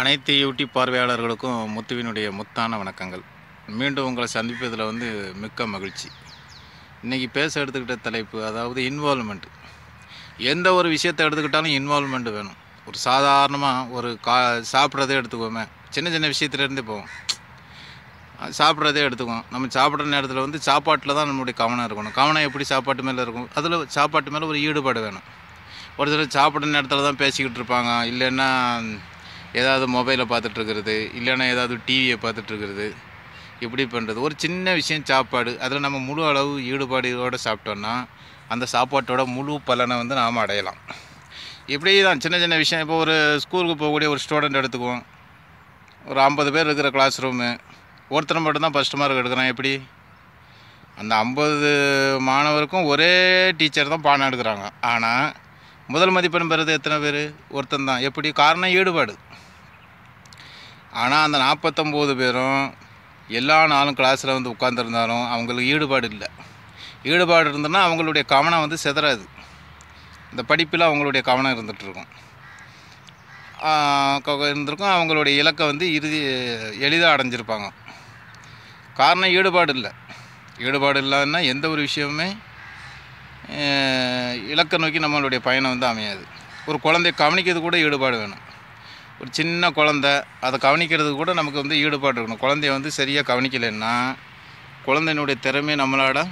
அனைத்து யூடியூப் பார்வையாளர்களுக்கும் முத்துவினுடைய முத்தான வணக்கங்கள். மீண்டும் உங்களை சந்திப்பதில் வந்து மிக்க மகிழ்ச்சி. இன்றைக்கி பேச எடுத்துக்கிட்ட தலைப்பு அதாவது இன்வால்மெண்ட் எந்த ஒரு விஷயத்தை எடுத்துக்கிட்டாலும் இன்வால்மெண்ட் வேணும். ஒரு சாதாரணமாக ஒரு கா சாப்பிட்றதே எடுத்துக்கோமே. சின்ன சின்ன விஷயத்துலேருந்து போவோம். சாப்பிட்றதே எடுத்துக்குவோம். நம்ம சாப்பிட்ற நேரத்தில் வந்து சாப்பாட்டில் தான் நம்மளுடைய கவனம் இருக்கணும். கவனம் எப்படி சாப்பாட்டு மேலே இருக்கும்? அதில் சாப்பாட்டு மேலே ஒரு ஈடுபாடு வேணும். ஒரு சிலர் சாப்பிட்ற நேரத்தில் தான் பேசிக்கிட்டு இருப்பாங்க. இல்லைன்னா ஏதாவது மொபைலை பார்த்துட்ருக்கிறது இல்லைன்னா ஏதாவது டிவியை பார்த்துட்ருக்கிறது இப்படி பண்ணுறது ஒரு சின்ன விஷயம் சாப்பாடு. அதில் நம்ம முழு அளவு ஈடுபாடோடு சாப்பிட்டோன்னா அந்த சாப்பாட்டோட முழு பலனை வந்து நாம் அடையலாம். இப்படி தான் சின்ன சின்ன விஷயம். இப்போ ஒரு ஸ்கூலுக்கு போகக்கூடிய ஒரு ஸ்டூடெண்ட் எடுத்துக்குவோம். ஒரு ஐம்பது பேர் இருக்கிற கிளாஸ் ரூமு ஒருத்தர் மட்டும்தான் ஃபஸ்ட் மார்க் எடுக்கிறான். எப்படி? அந்த ஐம்பது மாணவருக்கும் ஒரே டீச்சர் தான் பாடம் எடுக்கிறாங்க. ஆனால் முதல் மதிப்பெண் பெறுறது எத்தனை பேர்? ஒருத்தன் தான் எப்படி? காரணம் ஈடுபாடு. ஆனால் அந்த நாற்பத்தொம்போது பேரும் எல்லா நாளும் கிளாஸில் வந்து உட்காந்துருந்தாலும் அவங்களுக்கு ஈடுபாடு இல்லை. ஈடுபாடு இருந்ததுன்னா அவங்களுடைய கவனம் வந்து செதறாது. இந்த படிப்பில் அவங்களுடைய கவனம் இருந்துகிட்ருக்கும் இருந்திருக்கும். அவங்களுடைய இலக்கை வந்து இறுதி எளிதாக அடைஞ்சிருப்பாங்க. காரணம் ஈடுபாடு இல்லை. ஈடுபாடு இல்லாதன்னா எந்த ஒரு விஷயமுமே இலக்கை நோக்கி நம்மளுடைய பயணம் வந்து அமையாது. ஒரு குழந்தைய கவனிக்கிறது கூட ஈடுபாடு வேணும். ஒரு சின்ன குழந்த அதை கவனிக்கிறது கூட நமக்கு வந்து ஈடுபாடு இருக்கணும். குழந்தைய வந்து சரியாக கவனிக்கலைன்னா குழந்தையினுடைய திறமையை நம்மளால்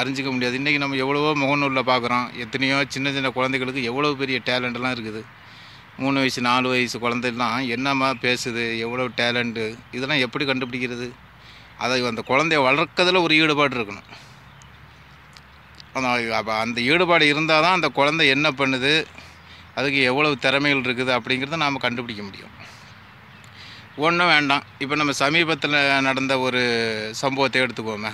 அறிஞ்சிக்க முடியாது. இன்றைக்கி நம்ம எவ்வளவோ முகநூலில் பார்க்குறோம். எத்தனையோ சின்ன சின்ன குழந்தைகளுக்கு எவ்வளோ பெரிய டேலண்ட்லாம் இருக்குது. மூணு வயசு நாலு வயசு குழந்தைலாம் என்னம்மா பேசுது எவ்வளோ டேலண்ட்டு இதெல்லாம் எப்படி கண்டுபிடிக்கிறது? அதை அந்த குழந்தைய வளர்க்கறதில் ஒரு ஈடுபாடு இருக்கணும். அப்போ அந்த ஈடுபாடு இருந்தால் தான் அந்த குழந்தை என்ன பண்ணுது அதுக்கு எவ்வளவு திறமைகள் இருக்குது அப்படிங்கிறத நாம் கண்டுபிடிக்க முடியும். ஒன்றும் வேண்டாம். இப்போ நம்ம சமீபத்தில் நடந்த ஒரு சம்பவத்தை எடுத்துக்கோமே.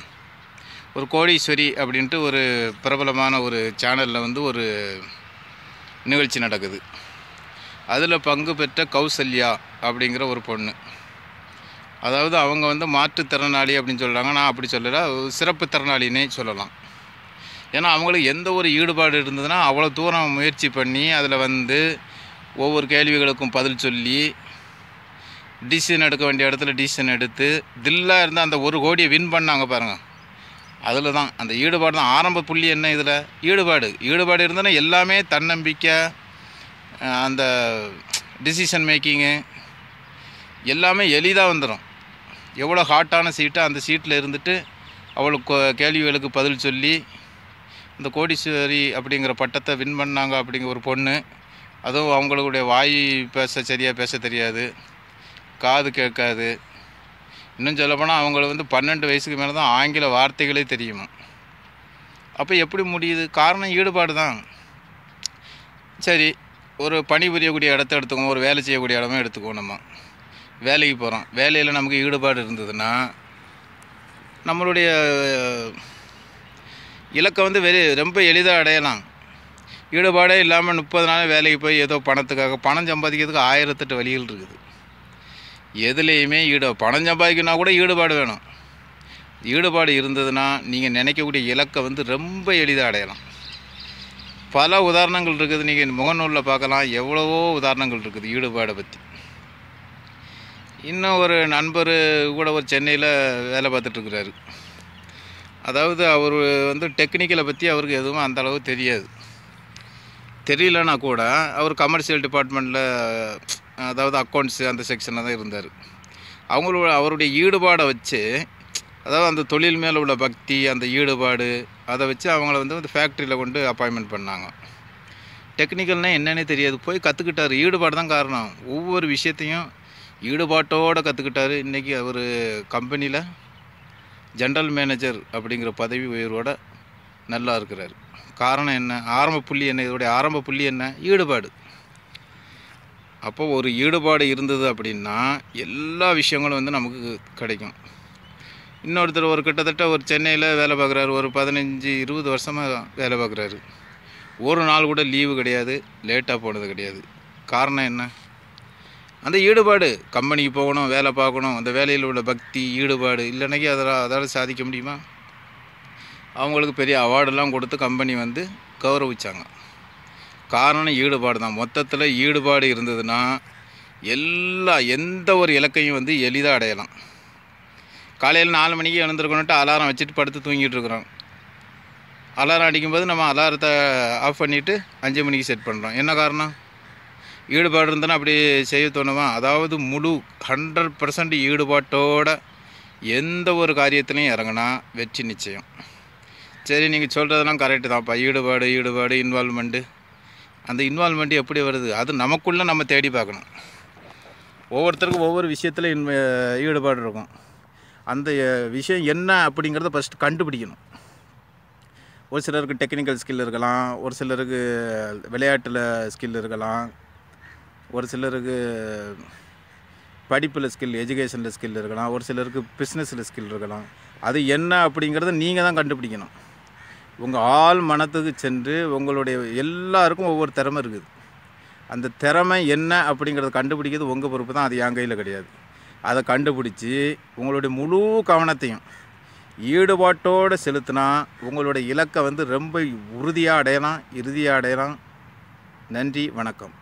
ஒரு கோடீஸ்வரி அப்படின்ட்டு ஒரு பிரபலமான ஒரு சேனலில் வந்து ஒரு நிகழ்ச்சி நடக்குது. அதில் பங்கு பெற்ற கௌசல்யா அப்படிங்கிற ஒரு பொண்ணு. அதாவது அவங்க வந்து மாற்றுத்திறனாளி அப்படின்னு சொல்கிறாங்க நான் அப்படி சொல்லலை. சிறப்பு திறனாளினே சொல்லலாம். ஏன்னா அவங்களுக்கு எந்த ஒரு ஈடுபாடு இருந்ததுன்னா அவ்வளோ தூரம் முயற்சி பண்ணி அதில் வந்து ஒவ்வொரு கேள்விகளுக்கும் பதில் சொல்லி டிசிஷன் எடுக்க வேண்டிய இடத்துல டிசிஷன் எடுத்து தில்லாக இருந்து அந்த ஒரு கோடியை வின் பண்ணாங்க பாருங்கள் அதில் தான் அந்த ஈடுபாடு தான். ஆரம்ப புள்ளி என்ன இதில்? ஈடுபாடு. ஈடுபாடு இருந்ததுன்னா எல்லாமே தன்னம்பிக்கை அந்த டிசிஷன் மேக்கிங்கு எல்லாமே எளிதாக வந்துடும் எவ்வளோ ஹாட்டான சீட்டோ அந்த சீட்டில் இருந்துட்டு அவளுக்கு கேள்விகளுக்கு பதில் சொல்லி இந்த கோடீஸ்வரி அப்படிங்கிற பட்டத்தை வின் பண்ணாங்க அப்படிங்கிற ஒரு பொண்ணு. அதுவும் அவங்களுடைய வாய் பேச சரியாக பேச தெரியாது. காது கேட்காது. இன்னும் சொல்லப்போனால் அவங்கள வந்து பன்னெண்டு வயசுக்கு மேலே தான் ஆங்கில வார்த்தைகளே தெரியுமா. அப்போ எப்படி முடியுது? காரணம் ஈடுபாடு தான் சரி ஒரு பணிபுரியக்கூடிய இடத்த எடுத்துக்கோங்க ஒரு வேலை செய்யக்கூடிய இடமே எடுத்துக்குவோம் நம்ம. வேலைக்கு போகிறோம் வேலையில் நமக்கு ஈடுபாடு இருந்ததுன்னா நம்மளுடைய இலக்கை வந்து வெறி ரொம்ப எளிதாக அடையலாம். ஈடுபாடே இல்லாமல் முப்பது நாள் வேலைக்கு போய் ஏதோ பணத்துக்காக பணம் சம்பாதிக்கிறதுக்கு ஆயிரத்தெட்டு வழிகள் இருக்குது. எதுலேயுமே ஈடு பணம் சம்பாதிக்கணும்னா கூட ஈடுபாடு வேணும். ஈடுபாடு இருந்ததுன்னா நீங்கள் நினைக்கக்கூடிய இலக்கை வந்து ரொம்ப எளிதாக அடையலாம். பல உதாரணங்கள் இருக்குது. நீங்கள் முகநூலில் பார்க்கலாம். எவ்வளவோ உதாரணங்கள் இருக்குது ஈடுபாடை பற்றி இன்னும் ஒரு நண்பர் கூட ஒரு சென்னையில் வேலை பார்த்துட்ருக்குறாரு அதாவது அவர் வந்து டெக்னிக்கலை பற்றி அவருக்கு எதுவும் அந்தளவு தெரியாது. தெரியலனா கூட அவர் கமர்ஷியல் டிபார்ட்மெண்ட்டில் அதாவது அக்கௌண்ட்ஸு அந்த செக்ஷனில் தான் இருந்தார். அவங்களோட அவருடைய ஈடுபாடை வச்சு அதாவது அந்த தொழில் மேலே உள்ள பக்தி அந்த ஈடுபாடு அதை வச்சு அவங்கள வந்து அந்த ஃபேக்ட்ரியில் கொண்டு அப்பாயின்மெண்ட் பண்ணாங்க. டெக்னிக்கல்னால் என்னென்னே தெரியாது. போய் கற்றுக்கிட்டார் ஈடுபாடு தான் காரணம். ஒவ்வொரு விஷயத்தையும் ஈடுபாட்டோடு கற்றுக்கிட்டாரு இன்றைக்கி அவர் கம்பெனியில் ஜென்ரல் மேனேஜர் அப்படிங்கிற பதவி உயர்வோட நல்லா இருக்கிறார். காரணம் என்ன? ஆரம்ப புள்ளி என்ன? இதோடைய ஆரம்ப புள்ளி என்ன? ஈடுபாடு. அப்போ ஒரு ஈடுபாடு இருந்தது அப்படின்னா எல்லா விஷயங்களும் வந்து நமக்கு கிடைக்கும். இன்னொருத்தர் ஒரு கிட்டத்தட்ட ஒரு சென்னையில் வேலை பார்க்குறாரு. ஒரு பதினஞ்சு இருபது வருஷமாக வேலை பார்க்குறாரு. ஒரு நாள் கூட லீவு கிடையாது. லேட்டாக போனது கிடையாது. காரணம் என்ன? அந்த ஈடுபாடு கம்பெனிக்கு போகணும் வேலை பார்க்கணும் அந்த வேலையில் உள்ள பக்தி ஈடுபாடு இல்லைனாக்கி அதில் அதால் சாதிக்க முடியுமா? அவங்களுக்கு பெரிய அவார்டெல்லாம் கொடுத்து கம்பெனி வந்து கௌரவிச்சாங்க. காரணம் ஈடுபாடு தான். மொத்தத்தில் ஈடுபாடு இருந்ததுன்னா எல்லா எந்த ஒரு இலக்கையும் வந்து எளிதாக அடையலாம். காலையில் நாலு மணிக்கு எழுந்திருக்கணுன்ட்டு அலாரம் வச்சுட்டு படுத்து தூங்கிட்டு இருக்கிறோம். அலாரம் அடிக்கும்போது நம்ம அலாரத்தை ஆஃப் பண்ணிவிட்டு அஞ்சு மணிக்கு செட் பண்ணுறோம் என்ன காரணம்? ஈடுபாடு இருந்தனா அப்படி செய்ய தோணுமா? அதாவது முழு ஹண்ட்ரட் பர்சன்ட் ஈடுபாட்டோட எந்த ஒரு காரியத்திலையும் இறங்கினா வெற்றி நிச்சயம். சரி நீங்கள் சொல்கிறதெல்லாம் கரெக்டு தான்ப்பா. ஈடுபாடு ஈடுபாடு இன்வால்மெண்ட்டு அந்த இன்வால்மெண்ட் எப்படி வருது? அது நமக்குள்ளே நம்ம தேடி பார்க்கணும். ஒவ்வொருத்தருக்கும் ஒவ்வொரு விஷயத்தில் இன் ஈடுபாடு இருக்கும். அந்த விஷயம் என்ன அப்படிங்கிறத ஃபஸ்ட்டு கண்டுபிடிக்கணும். ஒரு சிலருக்கு டெக்னிக்கல் ஸ்கில் இருக்கலாம். ஒரு சிலருக்கு விளையாட்டில் ஸ்கில் இருக்கலாம். ஒரு சிலருக்கு படிப்பில் ஸ்கில் எஜுகேஷனில் ஸ்கில் இருக்கலாம். ஒரு சிலருக்கு பிஸ்னஸில் ஸ்கில் இருக்கலாம். அது என்ன அப்படிங்கிறத நீங்கள் தான் கண்டுபிடிக்கணும். உங்கள் ஆள் மனத்துக்கு சென்று உங்களுடைய எல்லாருக்கும் ஒவ்வொரு திறமை இருக்குது. அந்த திறமை என்ன அப்படிங்கிறத கண்டுபிடிக்கிறது உங்கள் பொறுப்பு தான். அது என் கையில் கிடையாது. அதை கண்டுபிடிச்சி உங்களுடைய முழு கவனத்தையும் ஈடுபாட்டோடு செலுத்தினா உங்களுடைய இலக்கை வந்து ரொம்ப உறுதியாக அடையலாம் இறுதியாக அடையலாம். நன்றி வணக்கம்.